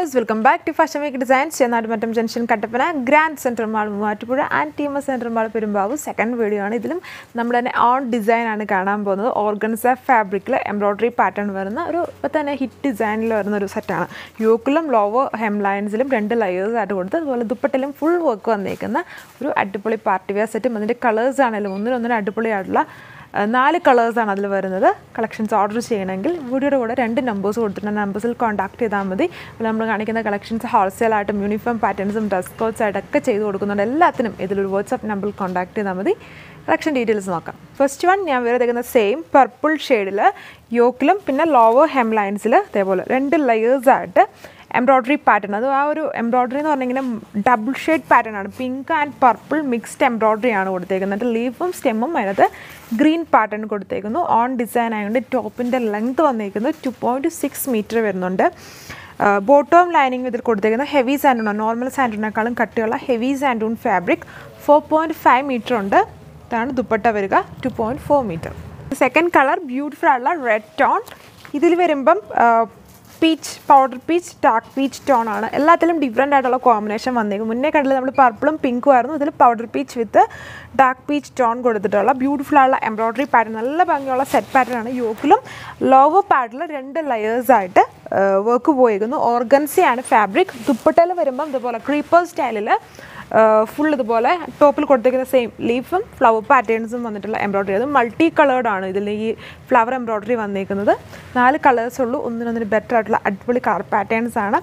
Viewers welcome back to fashion week designs Chennattumattam junction Kattappana grand centre mall Muvattupuzha and T M S centre mall Perumbavoor. Second video ആണ്. ഇതിലും നമ്മൾ തന്നെ on design ആണ് കാണാൻ പോകുന്നത്. Organza ഫാബ്രിക്കിൽ embroidery pattern വരുന്ന ഒരു ഇപ്പോൾ തന്നെ ഹിറ്റ് ഡിസൈനിൽ വരുന്ന ഒരു സെറ്റാണ് യോക്കിലും ലോവർ ഹെം ലൈൻസിലും രണ്ട് ലെയേഴ്സ് ആയിട്ട് കൊടുത്ത് അതുപോലെ ദുപ്പട്ടിലും ഫുൾ വർക്ക് വന്നേക്കുന്ന ഒരു അടിപൊളി പാർട്ടി വെയർ സെറ്റും അതിന്റെ കളേഴ്സ് ആണെങ്കിലും ഒന്നിനൊന്നിനും അടിപൊളിയായിട്ടുള്ള നാല് കളേഴ്സാണ് അതിൽ വരുന്നത്. കളക്ഷൻസ് ഓർഡർ ചെയ്യണമെങ്കിൽ വീഡിയോയുടെ കൂടെ രണ്ട് നമ്പേഴ്സ് കൊടുത്തിട്ടുണ്ട്. നമ്പേഴ്സിൽ കോൺടാക്ട് ചെയ്താൽ മതി. നമ്മൾ കാണിക്കുന്ന കളക്ഷൻസ് ഹോൾസെയിലായിട്ടും യൂണിഫോം പാറ്റേൺസും ഡ്രസ് കോഡ്സ് ആയിട്ടൊക്കെ ചെയ്ത് കൊടുക്കുന്നുണ്ട്. എല്ലാത്തിനും ഇതിലൊരു വാട്സപ്പ് നമ്പറിൽ കോൺടാക്ട് ചെയ്താൽ മതി. കളക്ഷൻ ഡീറ്റെയിൽസ് നോക്കാം. ഫസ്റ്റ് വൺ ഞാൻ വേറെ തേക്കുന്ന സെയിം പർപ്പിൾ ഷെയ്ഡിൽ യോക്കിലും പിന്നെ ലോവർ ഹെം ലൈൻസിൽ അതേപോലെ രണ്ട് ലെയേഴ്സായിട്ട് എംബ്രോയ്ഡറി പാറ്റേൺ അത് ആ ഒരു എംബ്രോയ്ഡറി എന്ന് പറഞ്ഞിങ്ങനെ ഡബിൾ ഷെയ്ഡ് പാറ്റേൺ ആണ്. Pink and purple mixed embroidery ആണ് കൊടുത്തേക്കുന്നത്. എന്നിട്ട് ലീഫും സ്റ്റെമ്മും അതിനകത്ത് ഗ്രീൻ പാറ്റേൺ കൊടുത്തേക്കുന്നു. ഓൺ ഡിസൈൻ ആയതുകൊണ്ട് ടോപ്പിന്റെ ലെങ്ത് വന്നേക്കുന്നത് ടു പോയിന്റ് സിക്സ് മീറ്റർ വരുന്നുണ്ട്. ബോട്ടോം ലൈനിങ് ഇതിൽ കൊടുത്തേക്കുന്നത് ഹെവി സാൻഡൂൺ നോർമൽ സാൻഡൂണിനേക്കാളും കട്ടിയുള്ള heavy സാൻഡൂൺ fabric four point five metre ഉണ്ട്. ഇതാണ് ദുപ്പട്ട വരിക. Two point four metre second colour beautiful ആയിട്ടുള്ള റെഡ് ടോൺ ഇതിൽ വരുമ്പം peach powder peach dark peach tone ആണ്. എല്ലാത്തിലും ഡിഫറെന്റ് ആയിട്ടുള്ള കോമ്പിനേഷൻ വന്നേക്കും. മുന്നേ കണ്ടത് നമ്മൾ പർപ്പിളും പിങ്കും ആയിരുന്നു. ഇതിൽ powder peach with dark peach tone കൊടുത്തിട്ടുള്ള ബ്യൂട്ടിഫുൾ ആയുള്ള എംബ്രോയ്ഡറി പാറ്റേൺ നല്ല ഭംഗിയുള്ള സെറ്റ് പാറ്റേൺ ആണ്. യോക്കിലും ലോവർ പാഡിലും രണ്ട് ലെയേഴ്സ് ആയിട്ട് വർക്ക് പോയിരിക്കുന്നു ഓർഗൻസിയാണ് ഫാബ്രിക് ദുപ്പട്ടയിൽ വരുമ്പം ഇതുപോലെ ക്രീപ്പർ സ്റ്റൈലിൽ ഫുൾ ഇതുപോലെ ടോപ്പിൽ കൊടുത്തിരിക്കുന്ന സെയിം ലീഫും ഫ്ലവർ പാറ്റേൺസും വന്നിട്ടുള്ള എംബ്രോയ്ഡറി അത് മൾട്ടി കളേർഡ് ആണ്. ഇതിൽ ഈ ഫ്ലവർ എംബ്രോയ്ഡറി വന്നിരിക്കുന്നത് നാല് കളേഴ്സ് ഉള്ളൂ. ഒന്നിനൊന്നിന് ബെറ്റർ ആയിട്ടുള്ള അടിപൊളി കളർ പാറ്റേൺസ് ആണ്.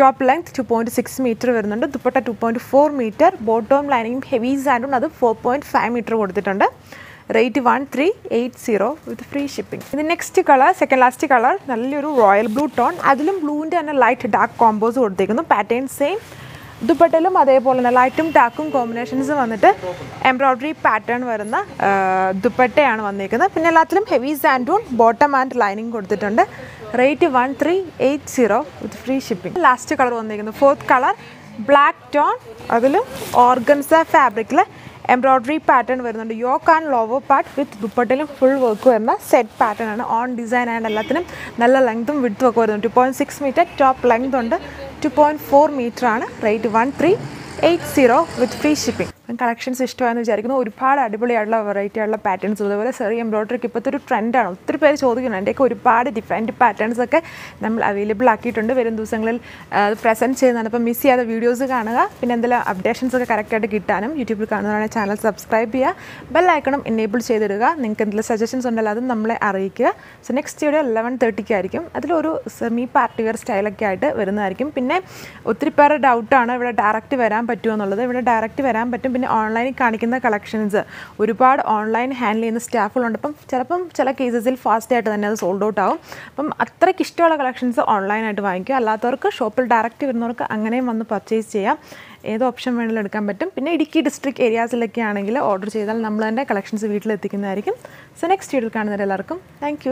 Top length two point six metre വരുന്നുണ്ട്. Dupatta two point four metre bottom ലൈനിങ്ങും ഹെവി സാൻഡും അത് ഫോർ പോയിന്റ് ഫൈവ് മീറ്റർ കൊടുത്തിട്ടുണ്ട്. Rate one three eight zero with free shipping ഇത് next colour second last colour നല്ലൊരു royal blue tone അതിലും ബ്ലൂവിന്റെ തന്നെ ലൈറ്റ് ഡാർക്ക് കോമ്പോസ് കൊടുത്തേക്കുന്നു. പാറ്റേൺ സെയിം ദുപ്പട്ടയിലും അതേപോലെ തന്നെ ലൈറ്റും ടാക്കും കോമ്പിനേഷൻസ് വന്നിട്ട് എംബ്രോയ്ഡറി പാറ്റേൺ വരുന്ന ദുപ്പട്ടയാണ് വന്നിരിക്കുന്നത്. പിന്നെ എല്ലാത്തിലും ഹെവി സാൻഡൂൺ ബോട്ടം ആൻഡ് ലൈനിങ് കൊടുത്തിട്ടുണ്ട്. Rate one three eight zero with free shipping last colour വന്നിരിക്കുന്നത് ഫോർത്ത് കളർ ബ്ലാക്ക് ടോൺ അതിലും ഓർഗൻസ ഫാബ്രിക്കിൽ എംബ്രോയ്ഡറി പാറ്റേൺ വരുന്നുണ്ട്. Yoke and lower part with ദുപ്പട്ടിലും full work വരുന്ന സെറ്റ് പാറ്റേൺ ആണ്. ഓൺ ഡിസൈൻ ആൻഡ് എല്ലാത്തിനും നല്ല ലെങ്ത്തും വിടുത്തും ഒക്കെ വരുന്നുണ്ട്. Two point six metre top length ഉണ്ട്. ടു പോയിന്റ് ഫോർ മീറ്റർ ആണ്. Rate one three eight zero with free shipping collections ഇഷ്ടമാണെന്ന് വിചാരിക്കുന്നു. ഒരുപാട് അടിപൊളിയായിട്ടുള്ള വെറൈറ്റി ആയിട്ടുള്ള പാറ്റേൺസ് അതുപോലെ ചെറിയ എംബ്രോയിഡറി ഇപ്പോഴത്തെ ഒരു ട്രെൻഡാണ് ഒത്തിരി പേര് ചോദിക്കുന്നു എന്റെയൊക്കെ ഒരുപാട് ഡിഫറെന്റ് പാറ്റേൺസ് ഒക്കെ നമ്മൾ അവൈലബിൾ ആക്കിയിട്ടുണ്ട്. വരും ദിവസങ്ങളിൽ അത് പ്രസന്റ് ചെയ്യുന്നതാണ്. അപ്പം മിസ് ചെയ്യാതെ വീഡിയോസ് കാണുക. പിന്നെ എന്തെങ്കിലും അപ്ഡേഷൻസ് ഒക്കെ കറക്റ്റായിട്ട് കിട്ടാനും യൂട്യൂബിൽ കാണുന്നതാണ് ചാനൽ സബ്സ്ക്രൈബ് ചെയ്യുക. ബെല്ലൈക്കണം എനേബിൾ ചെയ്തിടുക. നിങ്ങൾക്ക് എന്തെങ്കിലും സജഷൻസ് ഉണ്ടല്ലോ അതും നമ്മളെ അറിയിക്കുക. സോ നെക്സ്റ്റ് വീഡിയോ ലെവൻ തേർട്ടിക്ക് ആയിരിക്കും. അതിലൊരു സെമി പാർട്ടി വെയർ സ്റ്റൈലൊക്കെ ആയിട്ട് വരുന്നതായിരിക്കും. പിന്നെ ഒത്തിരി പേരുടെ ഡൗട്ടാണ് ഇവിടെ ഡയറക്റ്റ് വരാൻ പറ്റുമോ എന്നുള്ളത്. ഇവിടെ ഡയറക്റ്റ് വരാൻ പറ്റും. പിന്നെ ഓൺലൈനിൽ കാണിക്കുന്ന കളക്ഷൻസ് ഒരുപാട് ഓൺലൈൻ ഹാൻഡിൽ ചെയ്യുന്ന സ്റ്റാഫുകളുണ്ട് അപ്പം ചിലപ്പം ചില കേസസിൽ ഫാസ്റ്റ് ആയിട്ട് തന്നെ അത് സോൾഡ് ഔട്ട് ആവും. അപ്പം അത്രയ്ക്ക് ഇഷ്ടമുള്ള കളക്ഷൻസ് ഓൺലൈനായിട്ട് വാങ്ങിക്കുക. അല്ലാത്തവർക്ക് ഷോപ്പിൽ ഡയറക്റ്റ് വരുന്നവർക്ക് അങ്ങനെയും വന്ന് പർച്ചേസ് ചെയ്യാം. ഏത് ഓപ്ഷൻ വേണമെങ്കിലും എടുക്കാൻ പറ്റും. പിന്നെ ഇടുക്കി ഡിസ്ട്രിക്ട് ഏരിയാസിലൊക്കെ ആണെങ്കിൽ ഓർഡർ ചെയ്താൽ നമ്മൾ തന്നെ കളക്ഷൻസ് വീട്ടിലെത്തിക്കുന്നതായിരിക്കും. സോ നെക്സ്റ്റ് വീഡിയോയിൽ കാണുന്നവരെല്ലാവർക്കും താങ്ക്